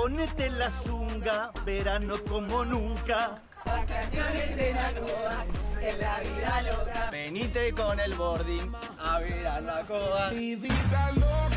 Ponete la zunga, verano como nunca. Vacaciones en Alcoa, en la vida loca. Venite con el boarding a ver a la coa. mi vida loca.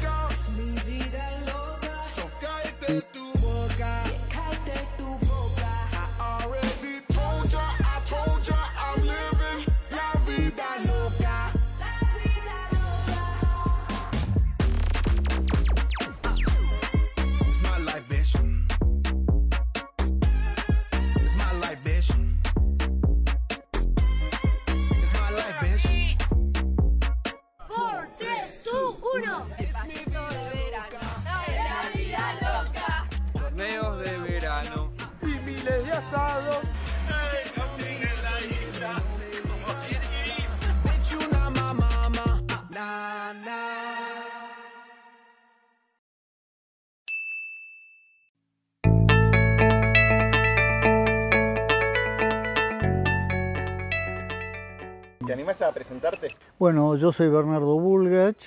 Presentarte? Bueno, yo soy Bernardo Bulgach,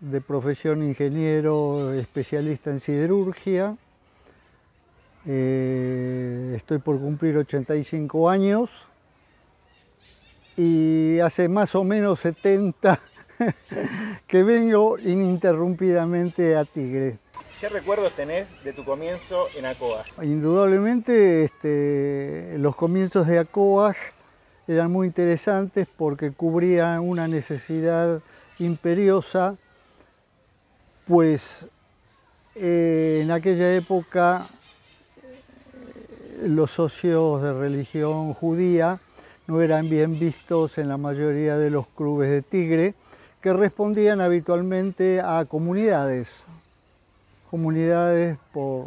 de profesión ingeniero especialista en siderurgia. Eh, estoy por cumplir 85 años y hace más o menos 70 que vengo ininterrumpidamente a Tigre. ¿Qué recuerdos tenés de tu comienzo en ACOA? Indudablemente este, los comienzos de ACOAG eran muy interesantes porque cubrían una necesidad imperiosa, pues eh, en aquella época eh, los socios de religión judía no eran bien vistos en la mayoría de los clubes de Tigre, que respondían habitualmente a comunidades, comunidades por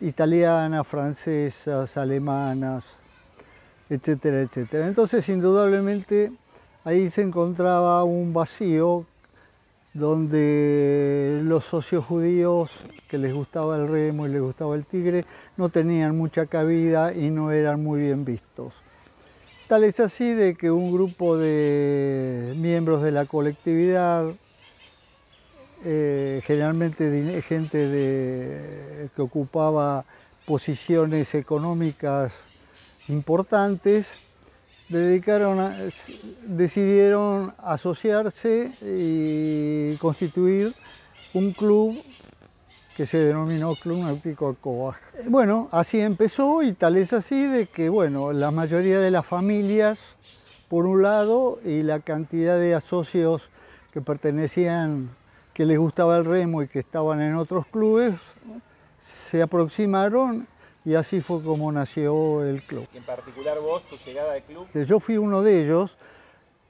italianas, francesas, alemanas, etcétera, etcétera. Entonces, indudablemente, ahí se encontraba un vacío donde los socios judíos que les gustaba el remo y les gustaba el tigre no tenían mucha cabida y no eran muy bien vistos. Tal es así de que un grupo de miembros de la colectividad, eh, generalmente gente de- que ocupaba posiciones económicas importantes, decidieron asociarse y constituir un club que se denominó Club Náutico Alcoa. Eh, Bueno, así empezó y tal es así de que, bueno, la mayoría de las familias, por un lado, y la cantidad de socios que pertenecían, que les gustaba el remo y que estaban en otros clubes, se aproximaron y así fue como nació el club. Y en particular vos, tu llegada al club. Yo fui uno de ellos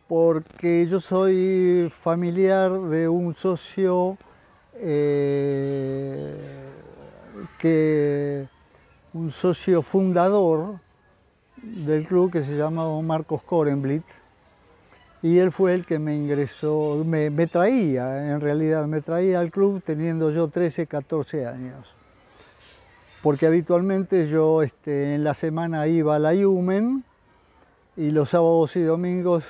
porque yo soy familiar de un socio eh, que un socio fundador del club que se llamaba Marcos Korenblit y él fue el que me ingresó, me, me traía, en realidad me traía al club teniendo yo 13, 14 años porque habitualmente yo este, en la semana iba a la Yumen y los sábados y domingos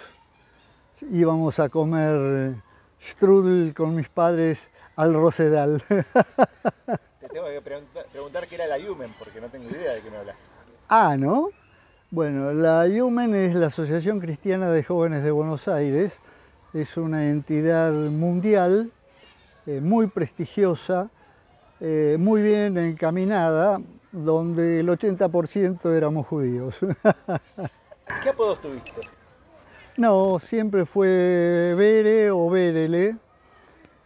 íbamos a comer strudel con mis padres al Rosedal. Te tengo que pregunta- preguntar qué era la Yumen, porque no tengo idea de qué me hablas. ah, ¿no? Bueno, la IUMEN es la Asociación Cristiana de Jóvenes de Buenos Aires. Es una entidad mundial eh, muy prestigiosa, eh, muy bien encaminada, donde el 80% éramos judíos. ¿Qué apodos tuviste? No, siempre fue Bere o Berele.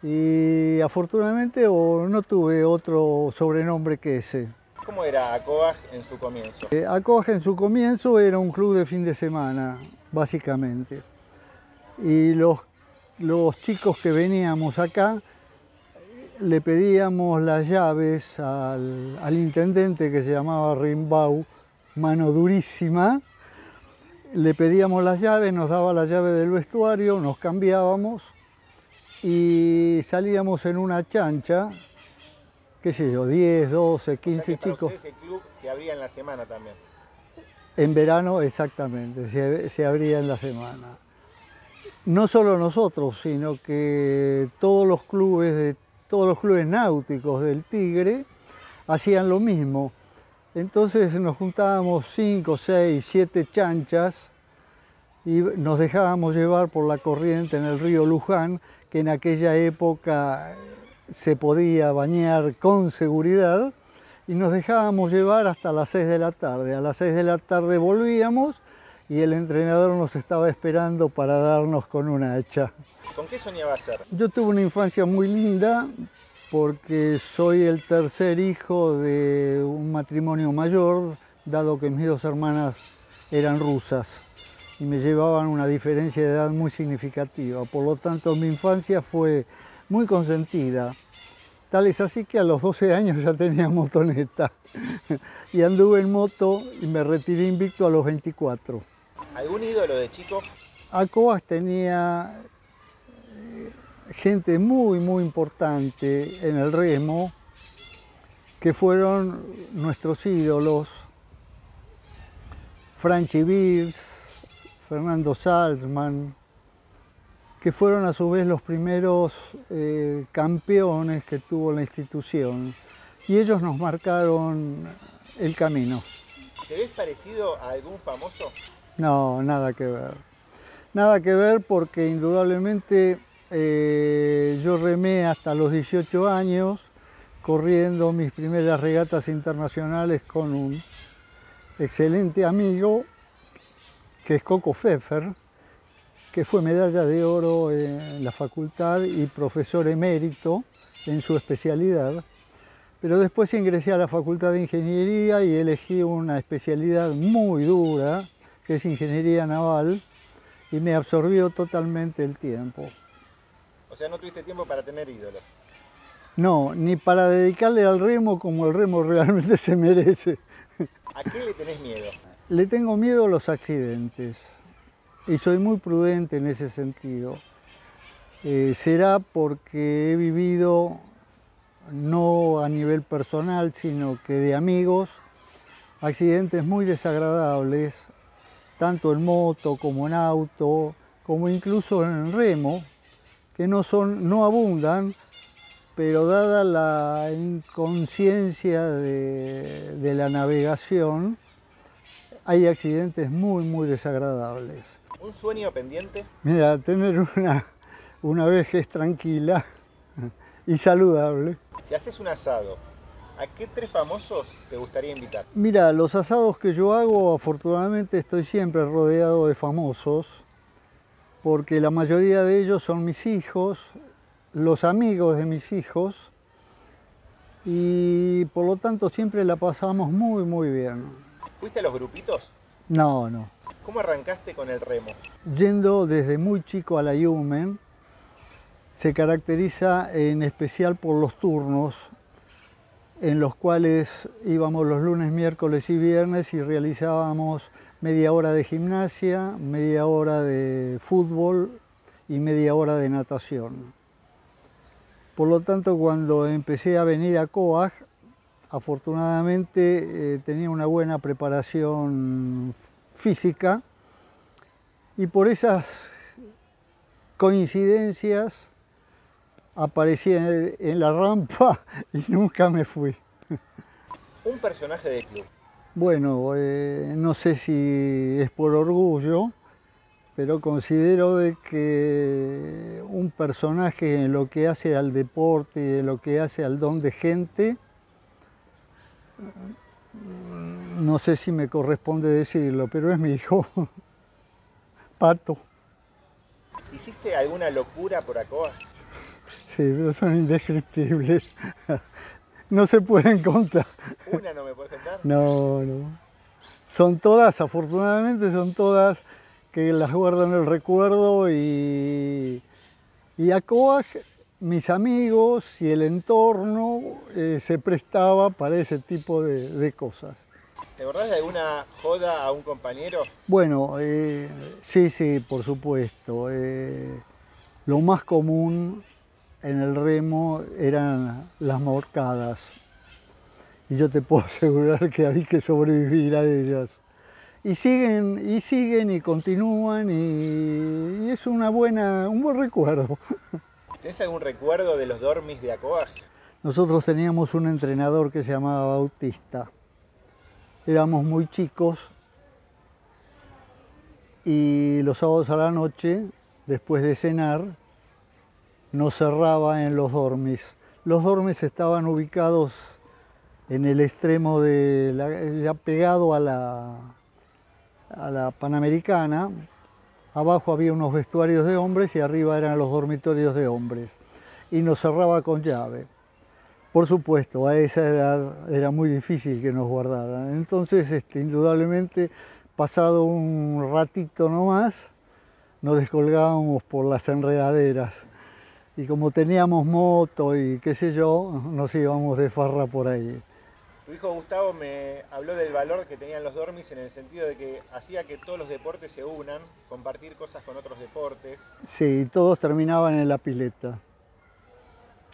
Y afortunadamente o no tuve otro sobrenombre que ese. ¿Cómo era Acoag en su comienzo? Eh, Acoge en su comienzo era un club de fin de semana, básicamente. Y los, los chicos que veníamos acá le pedíamos las llaves al, al intendente que se llamaba Rimbau, mano durísima. Le pedíamos las llaves, nos daba la llave del vestuario, nos cambiábamos y salíamos en una chancha, qué sé yo, 10, 12, O sea 15 que para chicos. el club se abría en la semana también. En verano, exactamente, se, se abría en la semana. No solo nosotros, sino que todos los clubes, de, todos los clubes náuticos del Tigre hacían lo mismo. Entonces nos juntábamos cinco, seis, siete chanchas y nos dejábamos llevar por la corriente en el río Luján, que en aquella época se podía bañar con seguridad, y nos dejábamos llevar hasta las 6 de la tarde. A las 6 de la tarde volvíamos y el entrenador nos estaba esperando para darnos con una hacha. ¿Con qué soñaba ser? Yo tuve una infancia muy linda porque soy el tercer hijo de un matrimonio mayor, dado que mis dos hermanas eran rusas y me llevaban una diferencia de edad muy significativa. Por lo tanto, mi infancia fue muy consentida. Tal es así que a los 12 años ya tenía motoneta y anduve en moto y me retiré invicto a los 24. ¿Algún ídolo de chico? Acoas tenía eh, gente muy, muy importante en el remo, que fueron nuestros ídolos, Franchi Birs, Fernando Salzman, que fueron a su vez los primeros eh, campeones que tuvo la institución. Y ellos nos marcaron el camino. ¿Te ves parecido a algún famoso? No, nada que ver. Nada que ver porque indudablemente eh, yo remé hasta los 18 años corriendo mis primeras regatas internacionales con un excelente amigo que es Coco Pfeffer, que fue medalla de oro en la facultad y profesor emérito en su especialidad. Pero después ingresé a la Facultad de Ingeniería y elegí una especialidad muy dura, que es Ingeniería Naval, y me absorbió totalmente el tiempo. O sea, no tuviste tiempo para tener ídolos. No, ni para dedicarle al remo como el remo realmente se merece. ¿A qué le tenés miedo? Le tengo miedo a los accidentes y soy muy prudente en ese sentido. Eh, será porque he vivido no a nivel personal, sino que de amigos, accidentes muy desagradables, tanto en moto como en auto, como incluso en remo, que no, son, no abundan, pero dada la inconsciencia de, de la navegación, hay accidentes muy, muy desagradables. ¿Un sueño pendiente? Mira, tener una, una vejez tranquila y saludable. Si haces un asado, ¿a qué tres famosos te gustaría invitar? Mira, los asados que yo hago, afortunadamente estoy siempre rodeado de famosos, porque la mayoría de ellos son mis hijos, los amigos de mis hijos, y por lo tanto siempre la pasamos muy, muy bien. ¿Fuiste a los grupitos? No, no. ¿Cómo arrancaste con el remo? Yendo desde muy chico a la Yumen, se caracteriza en especial por los turnos, en los cuales íbamos los lunes, miércoles y viernes y realizábamos media hora de gimnasia, media hora de fútbol y media hora de natación. Por lo tanto, cuando empecé a venir a COAG, afortunadamente eh, tenía una buena preparación física y por esas coincidencias aparecí en, en la rampa y nunca me fui. Un personaje del club. Bueno, eh, no sé si es por orgullo, pero considero de que un personaje en lo que hace al deporte y en lo que hace al don de gente, no sé si me corresponde decirlo, pero es mi hijo, Pato. ¿Hiciste alguna locura por Acoa? Sí, pero son indescriptibles. No se pueden contar. ¿Una no me puedes contar? No, no. Son todas, afortunadamente son todas que las guardo en el recuerdo y, y a Coag, mis amigos y el entorno eh, se prestaba para ese tipo de, de cosas. ¿Te acordás de alguna joda a un compañero? Bueno, eh, sí, sí, por supuesto. Eh, lo más común en el remo eran las morcadas. Y yo te puedo asegurar que había que sobrevivir a ellas. Y siguen, y siguen y continúan y, y es una buena, un buen recuerdo. ¿Tenés algún recuerdo de los dormis de Acoa? Nosotros teníamos un entrenador que se llamaba Bautista. Éramos muy chicos y los sábados a la noche, después de cenar, nos cerraba en los dormis. Los dormis estaban ubicados en el extremo de ya pegado a la, a la Panamericana. Abajo había unos vestuarios de hombres y arriba eran los dormitorios de hombres. Y nos cerraba con llave. Por supuesto, a esa edad era muy difícil que nos guardaran. Entonces, este, indudablemente, pasado un ratito nomás, nos descolgábamos por las enredaderas. Y como teníamos moto y qué sé yo, nos íbamos de farra por ahí. Tu hijo Gustavo me habló del valor que tenían los dormis en el sentido de que hacía que todos los deportes se unan, compartir cosas con otros deportes. Sí, todos terminaban en la pileta.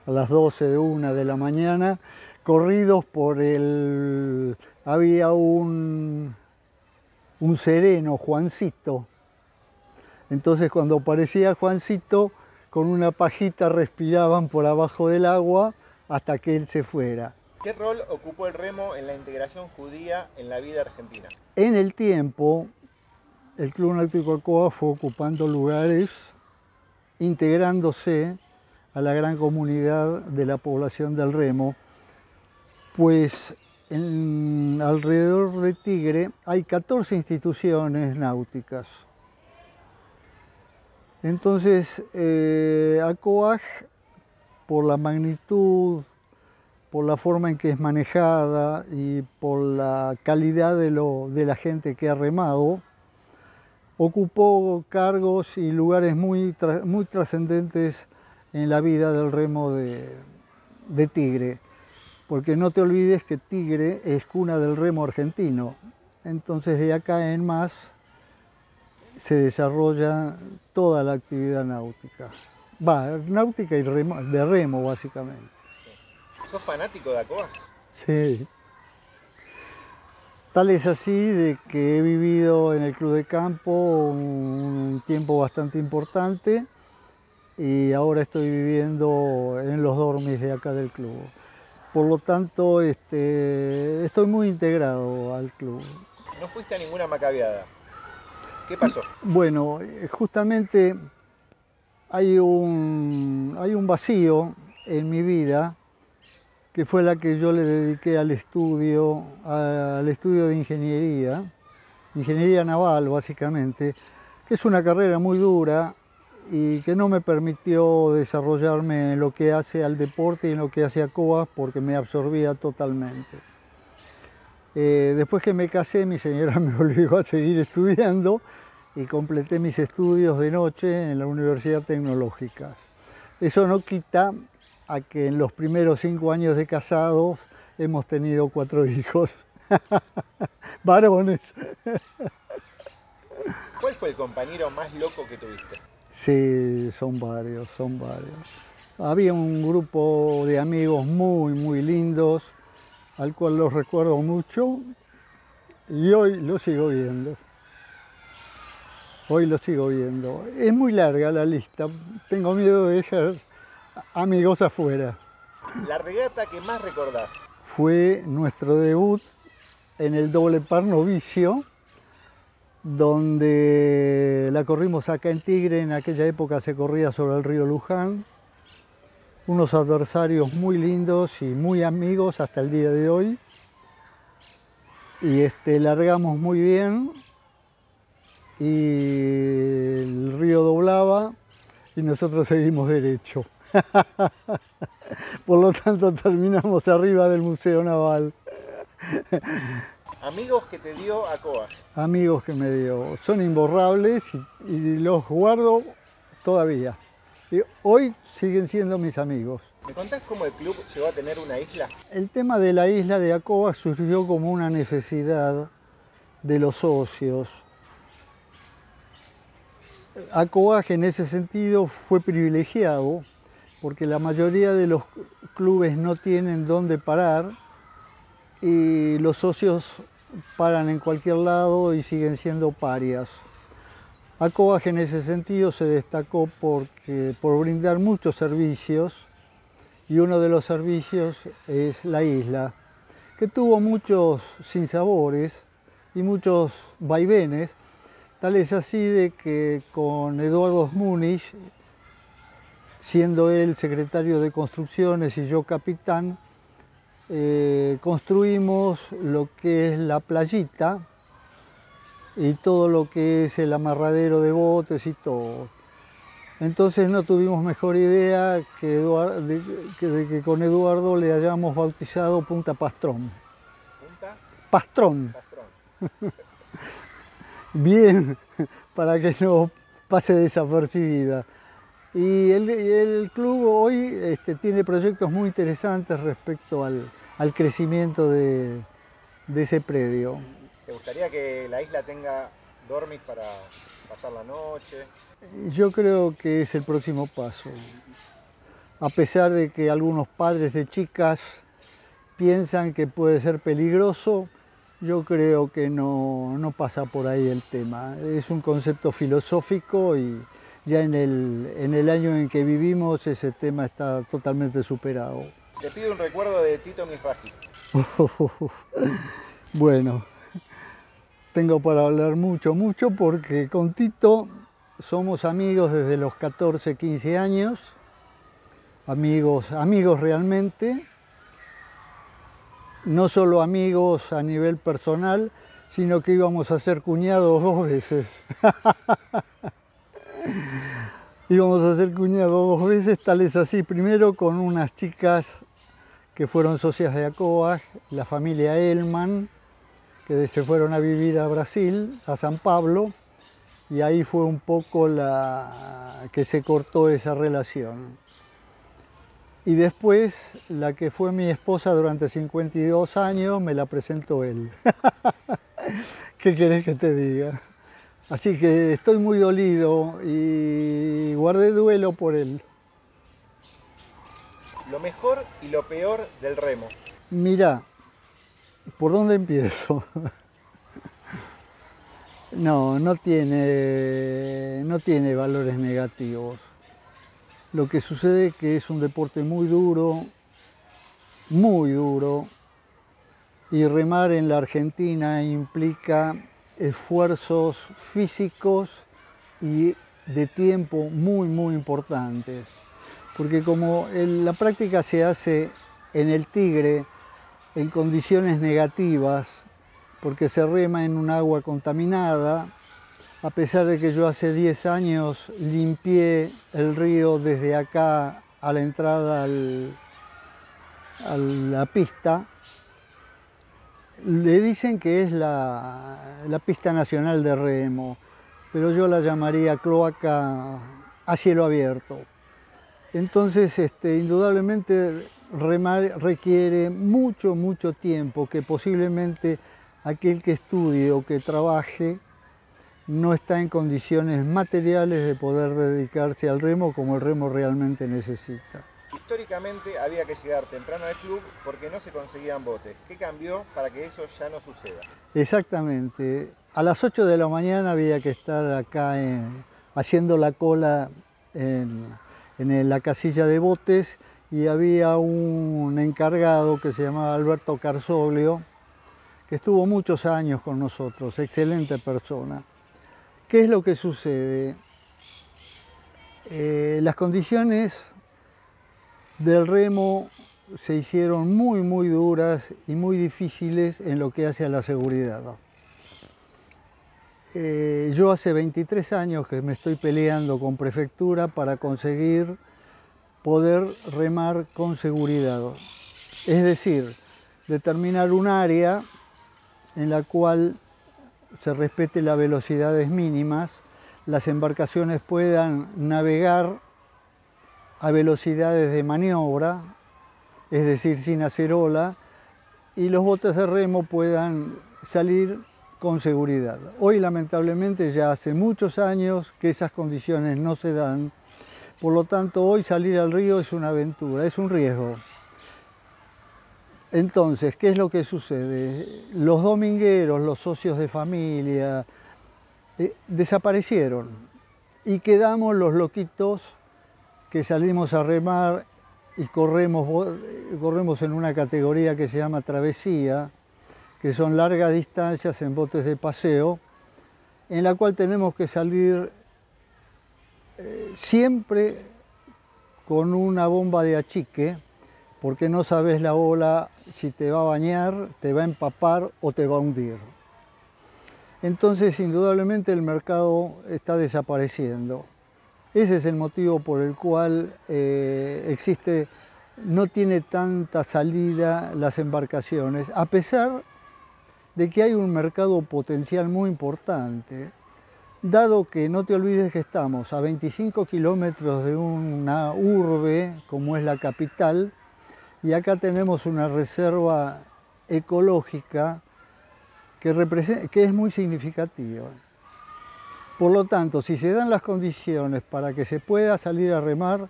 A las 12 de una de la mañana, corridos por el... Había un, un sereno, Juancito. Entonces cuando aparecía Juancito, con una pajita respiraban por abajo del agua hasta que él se fuera. ¿Qué rol ocupó el remo en la integración judía en la vida argentina? En el tiempo, el Club Náutico Alcoa fue ocupando lugares, integrándose a la gran comunidad de la población del remo, pues en, alrededor de Tigre hay 14 instituciones náuticas. Entonces, eh, ACOAG, por la magnitud, por la forma en que es manejada y por la calidad de, lo, de la gente que ha remado, ocupó cargos y lugares muy, muy trascendentes en la vida del remo de, de Tigre. Porque no te olvides que Tigre es cuna del remo argentino. Entonces de acá en más se desarrolla toda la actividad náutica. Va, náutica y remo- de remo básicamente. ¿Sos fanático de Acoa? Sí. Tal es así de que he vivido en el Club de Campo un tiempo bastante importante y ahora estoy viviendo en los dormis de acá del club. Por lo tanto, este, estoy muy integrado al club. No fuiste a ninguna macabeada. ¿Qué pasó? Bueno, justamente hay un, hay un vacío en mi vida que fue la que yo le dediqué al estudio, al estudio de ingeniería, ingeniería naval básicamente, que es una carrera muy dura y que no me permitió desarrollarme en lo que hace al deporte y en lo que hace a COA porque me absorbía totalmente. Eh, después que me casé, mi señora me obligó a seguir estudiando y completé mis estudios de noche en la Universidad Tecnológica. Eso no quita a que en los primeros cinco años de casados hemos tenido cuatro hijos, varones. ¿Cuál fue el compañero más loco que tuviste? Sí, son varios, son varios. Había un grupo de amigos muy, muy lindos, al cual los recuerdo mucho y hoy lo sigo viendo. Hoy lo sigo viendo. Es muy larga la lista, tengo miedo de dejar amigos afuera. La regata que más recordás. Fue nuestro debut en el doble par novicio, donde la corrimos acá en Tigre, en aquella época se corría sobre el río Luján. Unos adversarios muy lindos y muy amigos hasta el día de hoy. Y este, largamos muy bien y el río doblaba y nosotros seguimos derecho. Por lo tanto terminamos arriba del Museo Naval. Amigos que te dio Acoa. Amigos que me dio, son imborrables y, y los guardo todavía. Y hoy siguen siendo mis amigos. ¿Me contás cómo el club llegó a tener una isla? El tema de la isla de Acoa surgió como una necesidad de los socios. Acoaje en ese sentido fue privilegiado porque la mayoría de los clubes no tienen dónde parar y los socios paran en cualquier lado y siguen siendo parias. Acoaje en ese sentido se destacó porque, por brindar muchos servicios y uno de los servicios es la isla, que tuvo muchos sinsabores y muchos vaivenes, tal es así de que con Eduardo Múnich, siendo él secretario de construcciones y yo capitán, eh, construimos lo que es la playita y todo lo que es el amarradero de botes y todo. Entonces no tuvimos mejor idea que, Eduard- de, que- de que con Eduardo le hayamos bautizado Punta Pastrón. Punta Pastrón, Pastrón. bien, para que no pase desapercibida. Y el, y el club hoy este, tiene proyectos muy interesantes respecto al, al crecimiento de, de ese predio. ¿Te gustaría que la isla tenga dormis para pasar la noche? Yo creo que es el próximo paso. A pesar de que algunos padres de chicas piensan que puede ser peligroso, yo creo que no, no pasa por ahí el tema. Es un concepto filosófico y ya en el, en el año en que vivimos ese tema está totalmente superado. Te pido un recuerdo de Tito Misraji. Bueno, tengo para hablar mucho, mucho, porque con Tito somos amigos desde los 14, 15 años, amigos, amigos realmente, no solo amigos a nivel personal, sino que íbamos a ser cuñados dos veces. íbamos a ser cuñados dos veces, tal es así, primero con unas chicas que fueron socias de ACOAG, la familia Elman, que se fueron a vivir a Brasil, a San Pablo, y ahí fue un poco la que se cortó esa relación. Y después, la que fue mi esposa durante 52 años, me la presentó él. ¿Qué querés que te diga? Así que estoy muy dolido y guardé duelo por él. Lo mejor y lo peor del remo. Mira, ¿por dónde empiezo? No, no tiene, no tiene valores negativos. Lo que sucede es que es un deporte muy duro, muy duro, y remar en la Argentina implica esfuerzos físicos y de tiempo muy, muy importantes. Porque como la práctica se hace en el Tigre en condiciones negativas, porque se rema en un agua contaminada, a pesar de que yo hace 10 años limpié el río desde acá a la entrada al- a la pista, le dicen que es la, la pista nacional de remo, pero yo la llamaría cloaca a cielo abierto. Entonces, este, indudablemente requiere mucho, mucho tiempo que posiblemente aquel que estudie o que trabaje no está en condiciones materiales de poder dedicarse al remo como el remo realmente necesita. Históricamente había que llegar temprano al club porque no se conseguían botes. ¿Qué cambió para que eso ya no suceda? Exactamente. A las 8 de la mañana había que estar acá en- haciendo la cola en, en la casilla de botes y había un encargado que se llamaba Alberto Carzoglio, que estuvo muchos años con nosotros, excelente persona. ¿Qué es lo que sucede? Eh, las condiciones del remo se hicieron muy, muy duras y muy difíciles en lo que hace a la seguridad. Eh, yo hace 23 años que me estoy peleando con prefectura para conseguir poder remar con seguridad. Es decir, determinar un área en la cual se respete las velocidades mínimas, las embarcaciones puedan navegar a velocidades de maniobra, es decir, sin hacer ola, y los botes de remo puedan salir con seguridad. Hoy lamentablemente ya hace muchos años que esas condiciones no se dan, por lo tanto hoy salir al río es una aventura, es un riesgo. Entonces, ¿qué es lo que sucede? Los domingueros, los socios de familia, eh, desaparecieron y quedamos los loquitos que salimos a remar y corremos, corremos en una categoría que se llama travesía, que son largas distancias en botes de paseo, en la cual tenemos que salir siempre con una bomba de achique, porque no sabes la ola si te va a bañar, te va a empapar o te va a hundir. Entonces, indudablemente el mercado está desapareciendo. Ese es el motivo por el cual eh, existe, no tiene tanta salida las embarcaciones, a pesar de que hay un mercado potencial muy importante, dado que no te olvides que estamos a 25 kilómetros de una urbe como es la capital, y acá tenemos una reserva ecológica que, que es muy significativa. Por lo tanto, si se dan las condiciones para que se pueda salir a remar,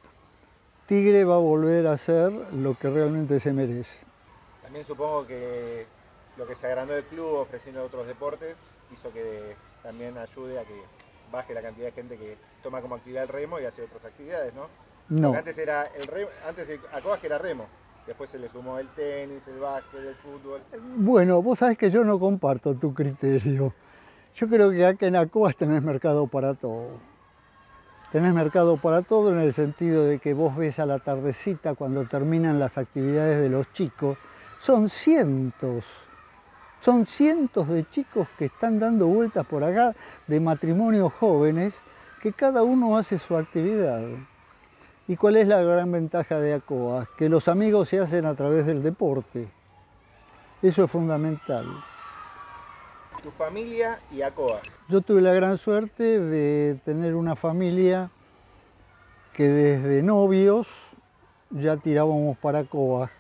Tigre va a volver a ser lo que realmente se merece. También supongo que lo que se agrandó el club ofreciendo otros deportes hizo que también ayude a que baje la cantidad de gente que toma como actividad el remo y hace otras actividades, ¿no? No. antes era el remo, antes el, que era remo, después se le sumó el tenis, el básquet, el fútbol. Bueno, vos sabés que yo no comparto tu criterio. Yo creo que acá en Acoas tenés mercado para todo. Tenés mercado para todo en el sentido de que vos ves a la tardecita cuando terminan las actividades de los chicos. Son cientos son cientos de chicos que están dando vueltas por acá de matrimonios jóvenes que cada uno hace su actividad. ¿Y cuál es la gran ventaja de ACOA? Que los amigos se hacen a través del deporte. Eso es fundamental. Tu familia y ACOA. Yo tuve la gran suerte de tener una familia que desde novios ya tirábamos para ACOA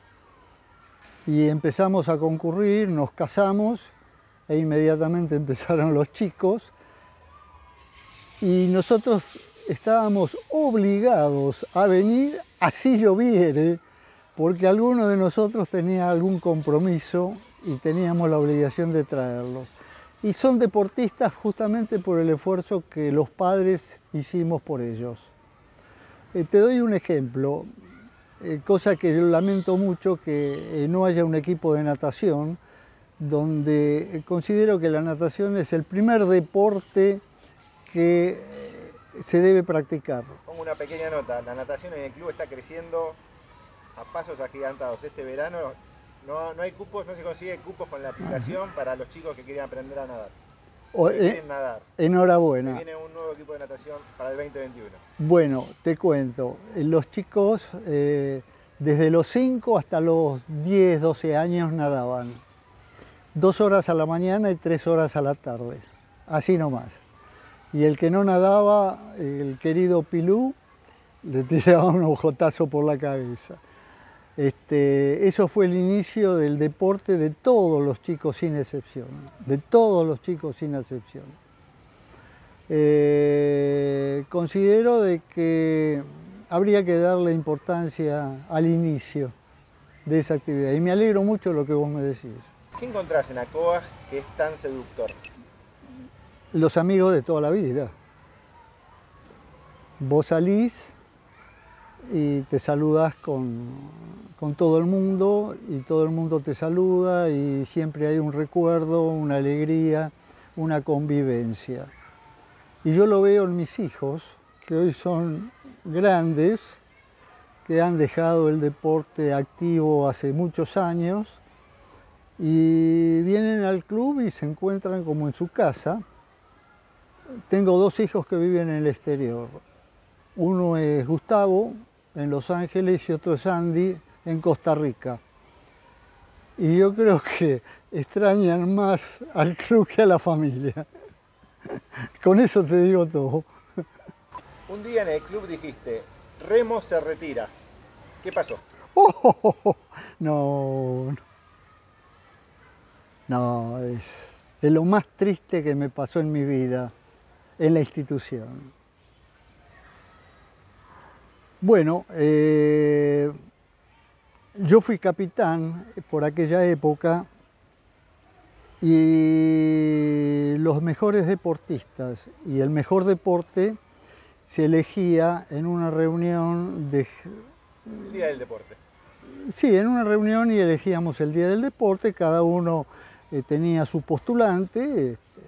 y empezamos a concurrir, nos casamos e inmediatamente empezaron los chicos y nosotros estábamos obligados a venir así lloviere porque alguno de nosotros tenía algún compromiso y teníamos la obligación de traerlos. Y son deportistas justamente por el esfuerzo que los padres hicimos por ellos. Eh, te doy un ejemplo. Eh, cosa que yo lamento mucho que eh, no haya un equipo de natación, donde eh, considero que la natación es el primer deporte que se debe practicar. Pongo una pequeña nota, la natación en el club está creciendo a pasos agigantados. Este verano no, no hay cupos, no se consigue cupos con la aplicación para los chicos que quieren aprender a nadar. O, eh, nadar. Enhorabuena. Viene un nuevo equipo de natación para el 2021. Bueno, te cuento, los chicos eh, desde los 5 hasta los 10, 12 años nadaban. Dos horas a la mañana y tres horas a la tarde, así nomás. Y el que no nadaba, el querido Pilú, le tiraba un ojotazo por la cabeza. Este, eso fue el inicio del deporte de todos los chicos sin excepción, de todos los chicos sin excepción. Eh, considero de que habría que darle importancia al inicio de esa actividad y me alegro mucho de lo que vos me decís. ¿Qué encontrás en ACOA que es tan seductor? Los amigos de toda la vida. Vos salís y te saludas con, con todo el mundo y todo el mundo te saluda y siempre hay un recuerdo, una alegría, una convivencia. Y yo lo veo en mis hijos, que hoy son grandes, que han dejado el deporte activo hace muchos años y vienen al club y se encuentran como en su casa. Tengo dos hijos que viven en el exterior. Uno es Gustavo en Los Ángeles y otro es Andy en Costa Rica. Y yo creo que extrañan más al club que a la familia. Con eso te digo todo. Un día en el club dijiste, Remo se retira. ¿Qué pasó? Oh, no, no, es, es lo más triste que me pasó en mi vida, en la institución. Bueno, eh, yo fui capitán por aquella época y los mejores deportistas y el mejor deporte se elegía en una reunión de... El día del deporte. Sí, en una reunión y elegíamos el día del deporte, cada uno eh, tenía su postulante, este,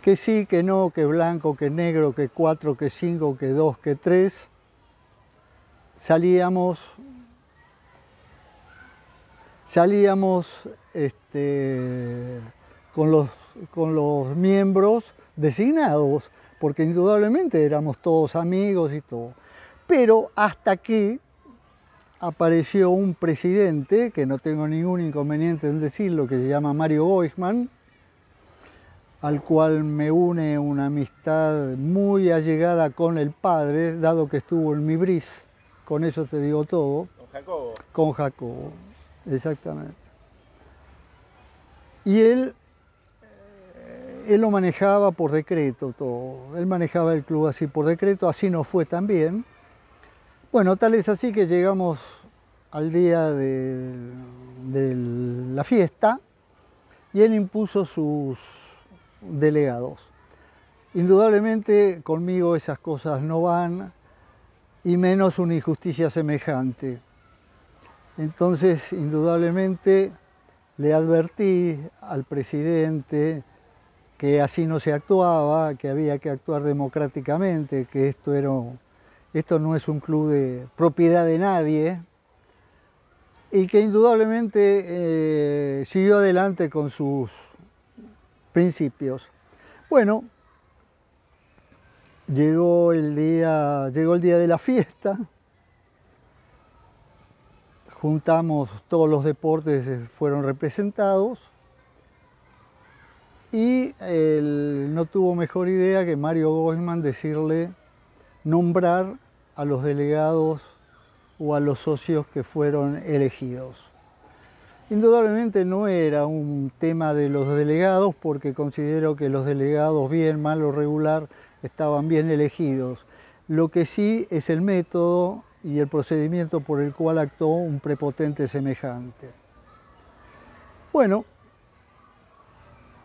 que sí, que no, que blanco, que negro, que cuatro, que cinco, que dos, que tres. Salíamos, salíamos este, con, los, con los miembros designados, porque indudablemente éramos todos amigos y todo. Pero hasta que apareció un presidente, que no tengo ningún inconveniente en decirlo, que se llama Mario Goisman, al cual me une una amistad muy allegada con el padre, dado que estuvo en mi bris, con eso te digo todo. Con Jacobo. Con Jacobo, exactamente. Y él, eh, él lo manejaba por decreto todo, él manejaba el club así por decreto, así no fue también. Bueno, tal es así que llegamos al día de, de la fiesta y él impuso sus delegados. Indudablemente conmigo esas cosas no van y menos una injusticia semejante. Entonces, indudablemente, le advertí al presidente que así no se actuaba, que había que actuar democráticamente, que esto, era, esto no es un club de propiedad de nadie, y que indudablemente eh, siguió adelante con sus principios. Bueno, llegó el día, llegó el día de la fiesta, juntamos todos los deportes, eh, fueron representados y no tuvo mejor idea que Mario Goisman decirle nombrar a los delegados o a los socios que fueron elegidos. Indudablemente no era un tema de los delegados porque considero que los delegados bien, mal o regular estaban bien elegidos. Lo que sí es el método y el procedimiento por el cual actuó un prepotente semejante. Bueno,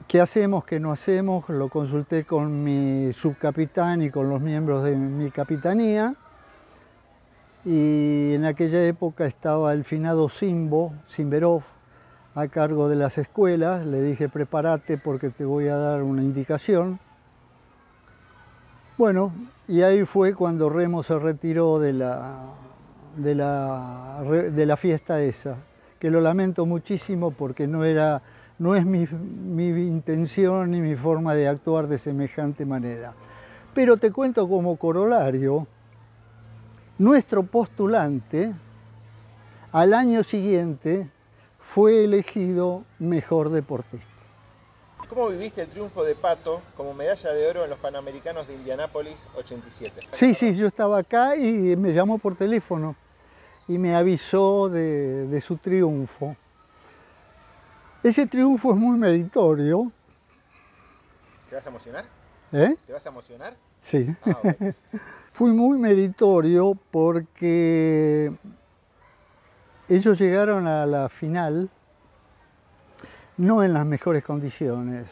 ¿qué hacemos, qué no hacemos? Lo consulté con mi subcapitán y con los miembros de mi capitanía y en aquella época estaba el finado Simbo, Simberov, a cargo de las escuelas. Le dije, prepárate porque te voy a dar una indicación. Bueno, y ahí fue cuando Remo se retiró de la, de la, de la fiesta esa, que lo lamento muchísimo porque no, era, no es mi, mi intención ni mi forma de actuar de semejante manera. Pero te cuento como corolario, nuestro postulante al año siguiente fue elegido mejor deportista. ¿Cómo viviste el triunfo de Pato como medalla de oro en los Panamericanos de Indianápolis 87? Sí, sí, yo estaba acá y me llamó por teléfono y me avisó de, de su triunfo. Ese triunfo es muy meritorio. ¿Te vas a emocionar? ¿Eh? ¿Te vas a emocionar? Sí. Ah. Fue muy meritorio porque ellos llegaron a la final no en las mejores condiciones,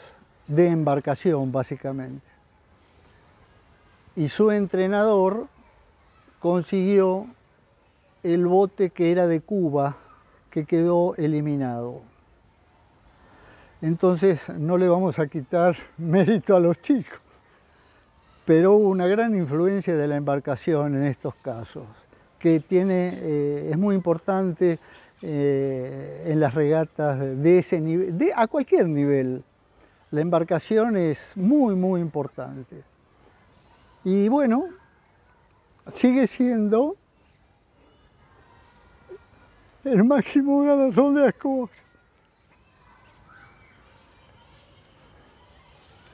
de embarcación básicamente. Y su entrenador consiguió el bote que era de Cuba, que quedó eliminado. Entonces no le vamos a quitar mérito a los chicos, pero hubo una gran influencia de la embarcación en estos casos, que tiene, eh, es muy importante eh, en las regatas de ese nivel, de, a cualquier nivel. La embarcación es muy, muy importante. Y bueno, sigue siendo el máximo ganador de Ascoa.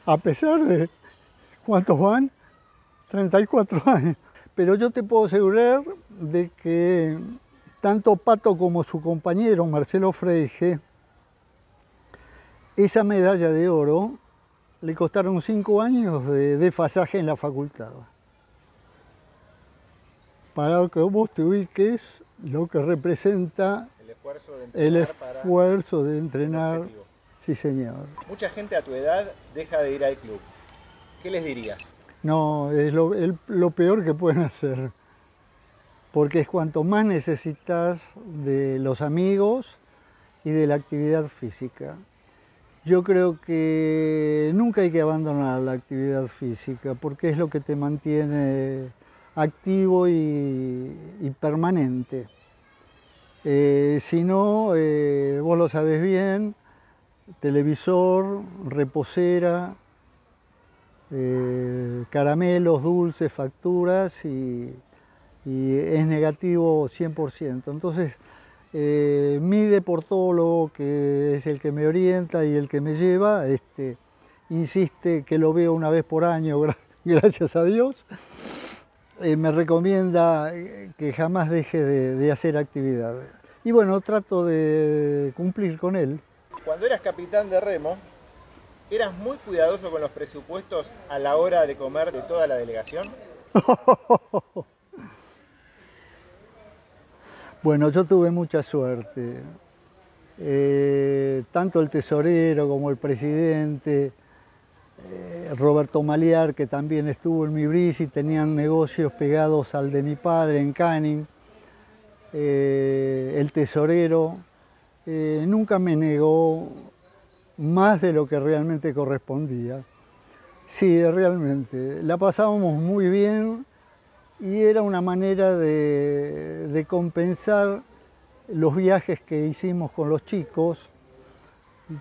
A pesar de cuántos van, 34 años. Pero yo te puedo asegurar de que tanto Pato como su compañero Marcelo Freige, esa medalla de oro le costaron cinco años de desfasaje en la facultad. Para que vos te ubiques lo que representa El esfuerzo de entrenar esfuerzo de. Sí, señor. Mucha gente a tu edad deja de ir al club. ¿Qué les dirías? No, es lo peor que pueden hacer. Porque es cuanto más necesitas de los amigos y de la actividad física. Yo creo que nunca hay que abandonar la actividad física porque es lo que te mantiene activo y, permanente. Eh, si no, eh, vos lo sabes bien, televisor, reposera, eh, caramelos, dulces, facturas y, y es negativo 100%. Entonces, eh, mi deportólogo, que es el que me orienta y el que me lleva, este, insiste que lo veo una vez por año, gra- gracias a Dios, eh, me recomienda eh, que jamás deje de, de hacer actividad. Y bueno, trato de cumplir con él. Cuando eras capitán de remo, ¿eras muy cuidadoso con los presupuestos a la hora de comer de toda la delegación? Bueno, yo tuve mucha suerte. Eh, tanto el tesorero como el presidente, eh, Roberto Maliar, que también estuvo en mi brisa y tenían negocios pegados al de mi padre en Canning, eh, el tesorero, nunca me negó más de lo que realmente correspondía. Sí, realmente. La pasábamos muy bien y era una manera de, de compensar los viajes que hicimos con los chicos,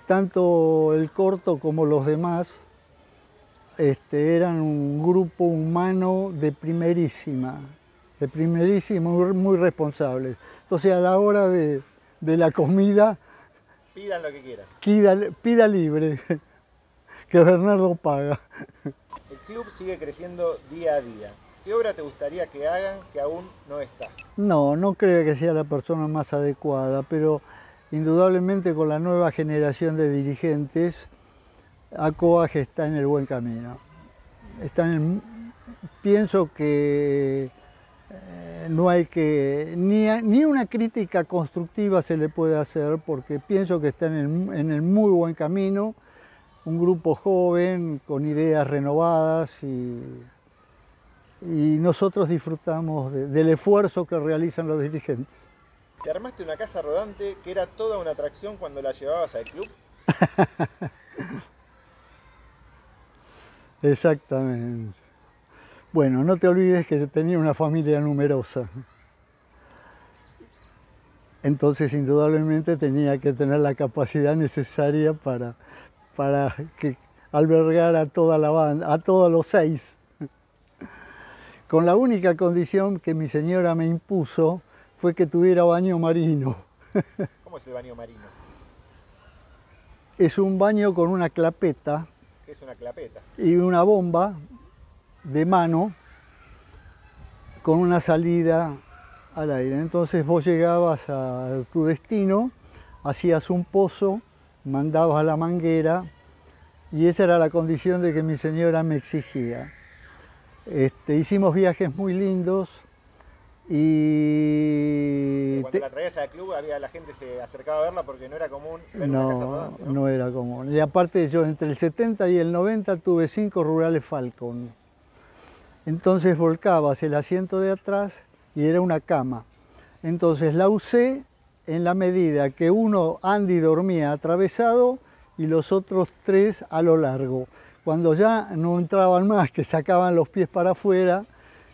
tanto el corto como los demás este, eran un grupo humano de primerísima, de primerísima, muy, muy responsables. Entonces a la hora de, de la comida, Pidan lo que quieran. pida, pida libre, que Bernardo paga. El club sigue creciendo día a día. ¿Qué obra te gustaría que hagan que aún no está? No, no creo que sea la persona más adecuada, pero indudablemente con la nueva generación de dirigentes, ACOAG está en el buen camino. Pienso que eh, no hay que, ni, ni una crítica constructiva se le puede hacer, porque pienso que está en el, en el muy buen camino, un grupo joven, con ideas renovadas y, y nosotros disfrutamos de- del esfuerzo que realizan los dirigentes. Te armaste una casa rodante que era toda una atracción cuando la llevabas al club. Exactamente. Bueno, no te olvides que tenía una familia numerosa. Entonces, indudablemente tenía que tener la capacidad necesaria para, para que albergar a toda la banda, a todos los seis. Con la única condición que mi señora me impuso fue que tuviera baño marino. ¿Cómo es el baño marino? Es un baño con una clapeta ¿Qué es una clapeta? y una bomba de mano con una salida al aire. Entonces vos llegabas a tu destino, hacías un pozo, mandabas a la manguera y esa era la condición de que mi señora me exigía. Este, hicimos viajes muy lindos y... Cuando te- la traías al club había la gente se acercaba a verla porque no era común ver una casa no, rodante, ¿no? no era común. Y aparte yo entre el 70 y el 90 tuve cinco rurales Falcon. Entonces volcabas el asiento de atrás y era una cama. Entonces la usé en la medida que uno, Andy, dormía atravesado y los otros tres a lo largo. Cuando ya no entraban más, que sacaban los pies para afuera,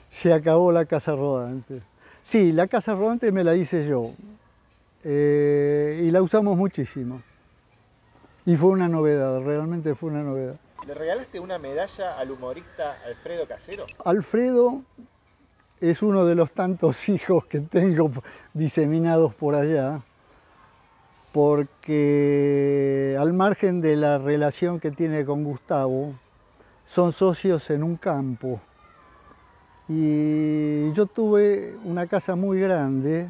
se acabó la casa rodante. Sí, la casa rodante me la hice yo eh, y la usamos muchísimo. Y fue una novedad, realmente fue una novedad. ¿Le regalaste una medalla al humorista Alfredo Casero? Alfredo es uno de los tantos hijos que tengo diseminados por allá, porque al margen de la relación que tiene con Gustavo, son socios en un campo. Y yo tuve una casa muy grande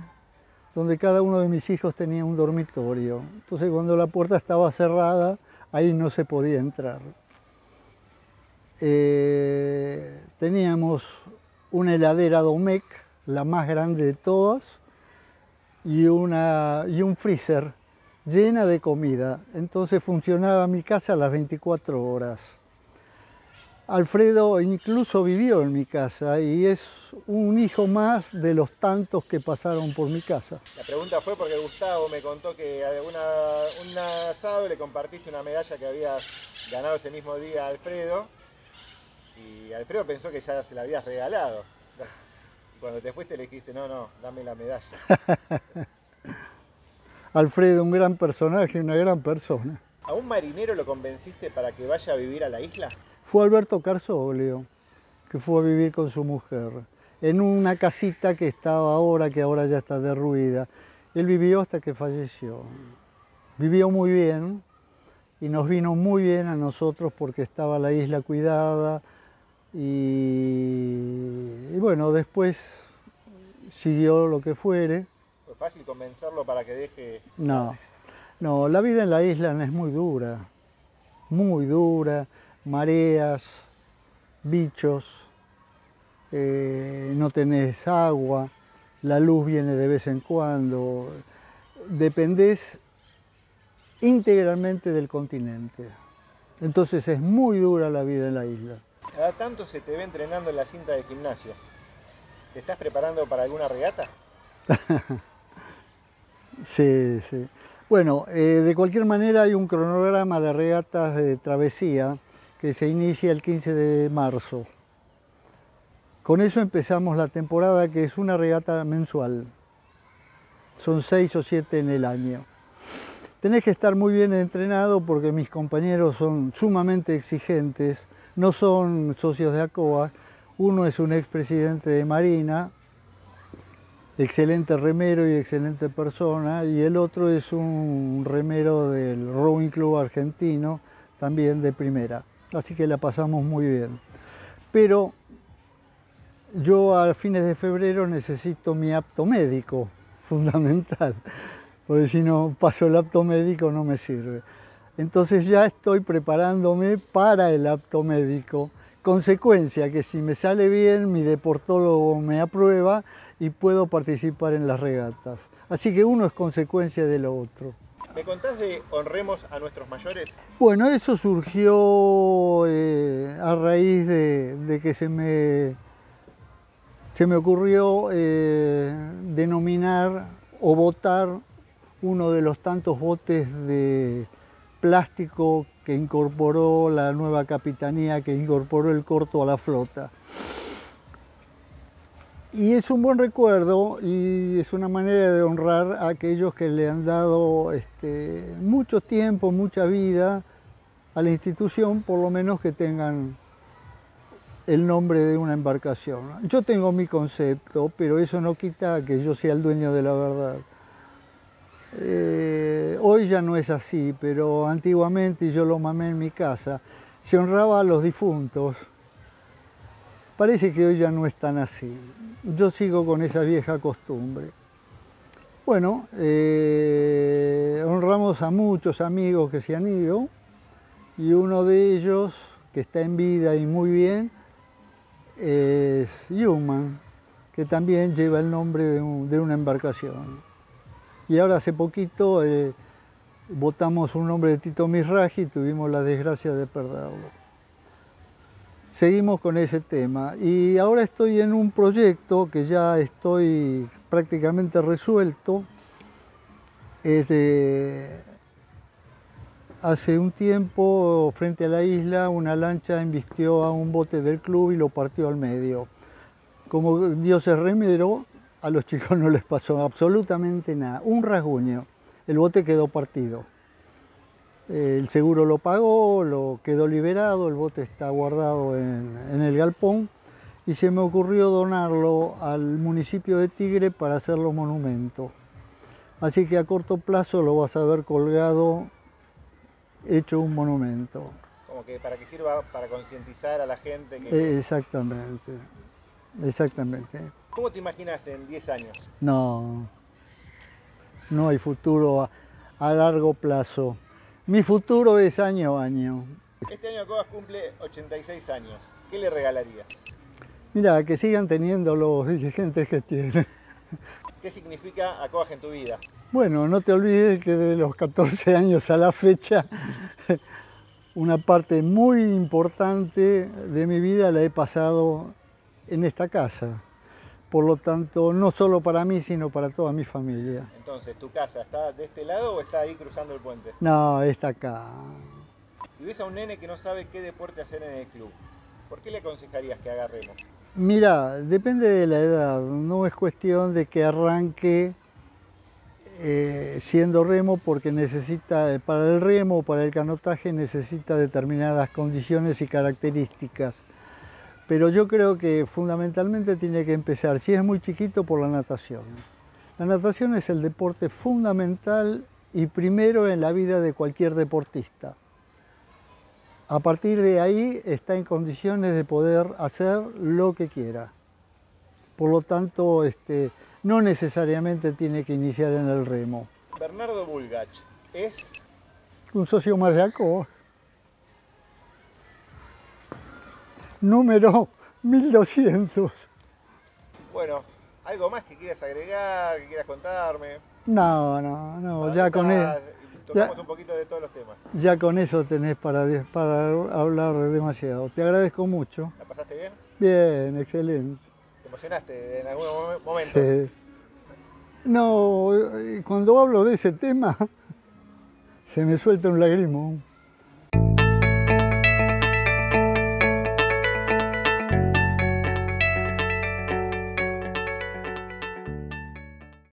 donde cada uno de mis hijos tenía un dormitorio. Entonces cuando la puerta estaba cerrada, ahí no se podía entrar. Eh, teníamos una heladera Domec, la más grande de todas, y, una, y un freezer llena de comida. Entonces funcionaba mi casa a las 24 horas. Alfredo incluso vivió en mi casa y es un hijo más de los tantos que pasaron por mi casa. La pregunta fue porque Gustavo me contó que a un asado le compartiste una medalla que habías ganado ese mismo día a Alfredo y Alfredo pensó que ya se la habías regalado. Cuando te fuiste le dijiste, no, no, dame la medalla. Alfredo, un gran personaje, una gran persona. ¿A un marinero lo convenciste para que vaya a vivir a la isla? Fue Alberto Carzolio, que fue a vivir con su mujer, en una casita que estaba ahora, que ahora ya está derruida. Él vivió hasta que falleció. Vivió muy bien y nos vino muy bien a nosotros porque estaba la isla cuidada, y, bueno, después siguió lo que fuere. ¿Fue fácil convencerlo para que deje? No, no, la vida en la isla es muy dura, muy dura, mareas, bichos, eh, no tenés agua, la luz viene de vez en cuando, dependés integralmente del continente. Entonces es muy dura la vida en la isla. Cada tanto se te ve entrenando en la cinta de gimnasio. ¿Te estás preparando para alguna regata? sí, sí. Bueno, eh, de cualquier manera hay un cronograma de regatas de travesía que se inicia el 15 de marzo. Con eso empezamos la temporada que es una regata mensual. Son seis o siete en el año. Tenés que estar muy bien entrenado porque mis compañeros son sumamente exigentes no son socios de ACOA. Uno es un expresidente de Marina, excelente remero y excelente persona, y el otro es un remero del Rowing Club argentino, también de primera. Así que la pasamos muy bien. Pero yo a fines de febrero necesito mi apto médico, fundamental, porque si no paso el apto médico no me sirve. Entonces ya estoy preparándome para el apto médico. Consecuencia que si me sale bien, mi deportólogo me aprueba y puedo participar en las regatas. Así que uno es consecuencia de lo otro. ¿Me contás de honremos a nuestros mayores? Bueno, eso surgió eh, a raíz de, que se me, se me ocurrió eh, denominar o votar uno de los tantos botes de plástico que incorporó la nueva capitanía, que incorporó el corto a la flota. Y es un buen recuerdo y es una manera de honrar a aquellos que le han dado este, mucho tiempo, mucha vida a la institución, por lo menos que tengan el nombre de una embarcación. Yo tengo mi concepto, pero eso no quita que yo sea el dueño de la verdad. Eh, hoy ya no es así, pero antiguamente, yo lo mamé en mi casa, se honraba a los difuntos. Parece que hoy ya no es tan así. Yo sigo con esa vieja costumbre. Bueno, eh, honramos a muchos amigos que se han ido y uno de ellos, que está en vida y muy bien, es Human, que también lleva el nombre de una embarcación. Y ahora hace poquito eh, votamos un nombre de Tito Misraji y tuvimos la desgracia de perderlo. Seguimos con ese tema. Y ahora estoy en un proyecto que ya estoy prácticamente resuelto. Hace un tiempo, frente a la isla, una lancha embistió a un bote del club y lo partió al medio. Como Dios es remero, a los chicos no les pasó absolutamente nada. Un rasguño. El bote quedó partido. El seguro lo pagó, lo quedó liberado, el bote está guardado en, en el galpón y se me ocurrió donarlo al municipio de Tigre para hacerlo monumento. Así que a corto plazo lo vas a ver colgado, hecho un monumento. Como que para que sirva para concientizar a la gente. Que... Eh, Exactamente, exactamente. ¿Cómo te imaginas en 10 años? No, no hay futuro a, a largo plazo. Mi futuro es año a año. Este año Cobas cumple 86 años. ¿Qué le regalarías? Mira, que sigan teniendo los dirigentes que tienen. ¿Qué significa Acoas en tu vida? Bueno, no te olvides que de los 14 años a la fecha, una parte muy importante de mi vida la he pasado en esta casa. Por lo tanto, no solo para mí, sino para toda mi familia. Entonces, ¿tu casa está de este lado o está ahí cruzando el puente? No, está acá. Si ves a un nene que no sabe qué deporte hacer en el club, ¿por qué le aconsejarías que haga remo? Mira, depende de la edad, no es cuestión de que arranque eh, siendo remo porque necesita, para el remo o para el canotaje necesita determinadas condiciones y características. Pero yo creo que fundamentalmente tiene que empezar, si es muy chiquito, por la natación. La natación es el deporte fundamental y primero en la vida de cualquier deportista. A partir de ahí está en condiciones de poder hacer lo que quiera. Por lo tanto, este, no necesariamente tiene que iniciar en el remo. Bernardo Bulgach es Un socio más de ACO. Número 1200. Bueno, ¿algo más que quieras agregar, que quieras contarme? No, no, no, ya con, estar- e- Tocamos ya- un poquito de todos los temas. ya con eso tenés para, para hablar demasiado. Te agradezco mucho. ¿La pasaste bien? Bien, excelente. ¿Te emocionaste en algún momen- momento? Sí. No, eh, cuando hablo de ese tema, se me suelta un lagrimón.